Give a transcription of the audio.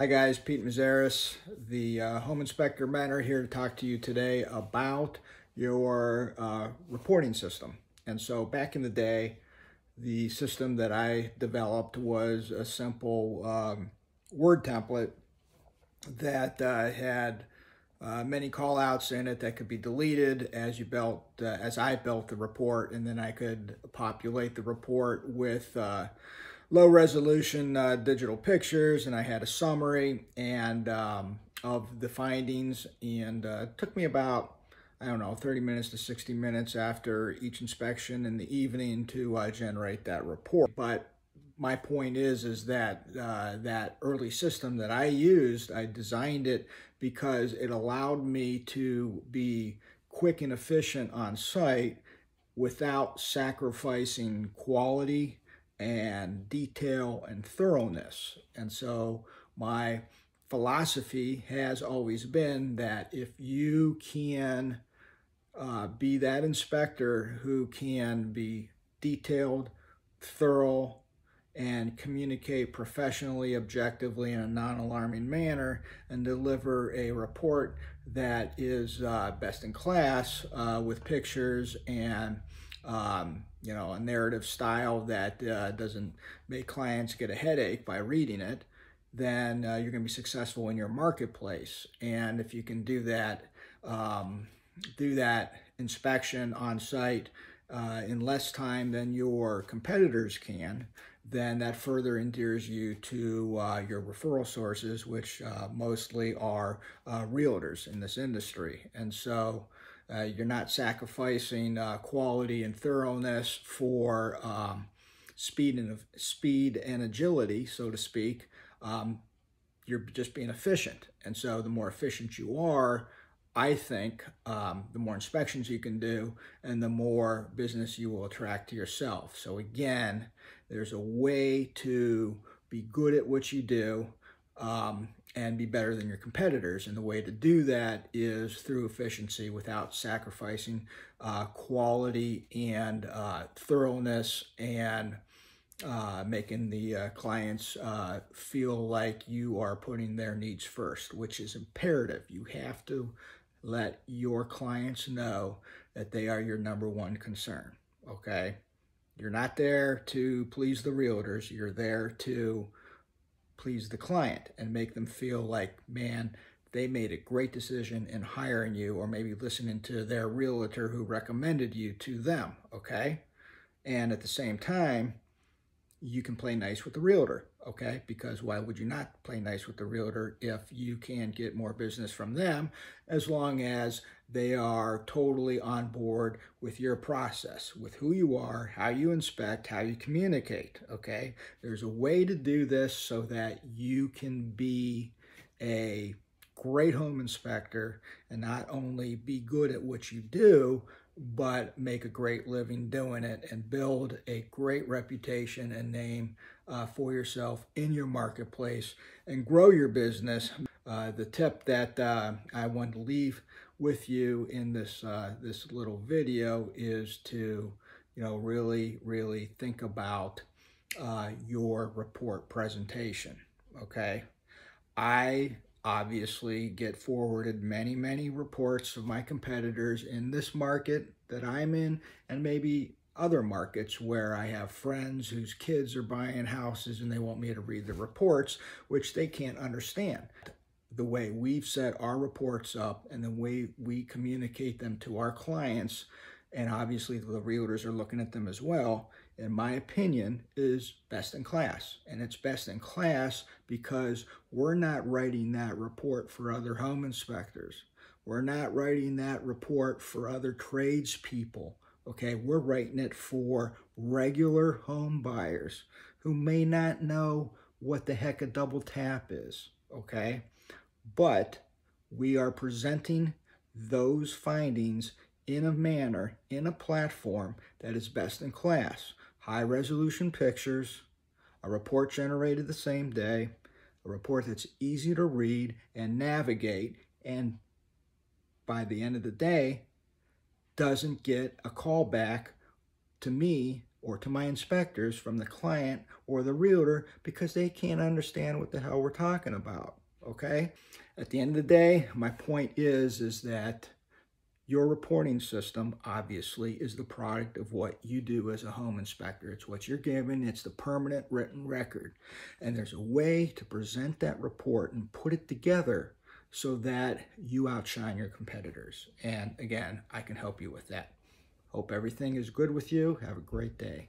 Hi guys, Pete Mizeres, the uh, Home Inspector Mentor here to talk to you today about your uh, reporting system. And so back in the day, the system that I developed was a simple um, Word template that uh, had uh, many call outs in it that could be deleted as you built, uh, as I built the report, and then I could populate the report with uh, low resolution uh, digital pictures, and I had a summary and um, of the findings, and uh, took me about I don't know 30 minutes to 60 minutes after each inspection in the evening to uh, generate that report. But my point is is that uh, that early system that I used, I designed it because it allowed me to be quick and efficient on site without sacrificing quality and detail and thoroughness. And so my philosophy has always been that if you can uh, be that inspector who can be detailed, thorough, and communicate professionally, objectively, in a non-alarming manner and deliver a report that is uh, best in class uh, with pictures and um, you know a narrative style that uh, doesn't make clients get a headache by reading it then uh, you're going to be successful in your marketplace and if you can do that um, do that inspection on site uh, in less time than your competitors can, then that further endears you to uh, your referral sources, which uh, mostly are uh, realtors in this industry. And so uh, you're not sacrificing uh, quality and thoroughness for um, speed and speed and agility, so to speak. Um, you're just being efficient. And so the more efficient you are, I think um, the more inspections you can do and the more business you will attract to yourself. So again, there's a way to be good at what you do um, and be better than your competitors. And the way to do that is through efficiency without sacrificing uh, quality and uh, thoroughness and uh, making the uh, clients uh, feel like you are putting their needs first, which is imperative. You have to let your clients know that they are your number one concern, okay? You're not there to please the realtors. You're there to please the client and make them feel like, man, they made a great decision in hiring you or maybe listening to their realtor who recommended you to them, okay? And at the same time, you can play nice with the realtor, okay? Because why would you not play nice with the realtor if you can get more business from them as long as they are totally on board with your process, with who you are, how you inspect, how you communicate, okay? There's a way to do this so that you can be a great home inspector and not only be good at what you do, but make a great living doing it and build a great reputation and name uh, for yourself in your marketplace and grow your business. Uh, the tip that uh, I want to leave with you in this uh, this little video is to you know really really think about uh, your report presentation. Okay, I obviously get forwarded many, many reports of my competitors in this market that I'm in and maybe other markets where I have friends whose kids are buying houses and they want me to read the reports, which they can't understand. The way we've set our reports up and the way we communicate them to our clients, and obviously the realtors are looking at them as well, in my opinion, is best in class. And it's best in class because we're not writing that report for other home inspectors. We're not writing that report for other tradespeople. Okay, we're writing it for regular home buyers who may not know what the heck a double tap is. Okay, but we are presenting those findings in a manner, in a platform that is best in class high resolution pictures, a report generated the same day, a report that's easy to read and navigate, and by the end of the day, doesn't get a call back to me or to my inspectors from the client or the realtor because they can't understand what the hell we're talking about, okay? At the end of the day, my point is, is that your reporting system, obviously, is the product of what you do as a home inspector. It's what you're given. It's the permanent written record. And there's a way to present that report and put it together so that you outshine your competitors. And again, I can help you with that. Hope everything is good with you. Have a great day.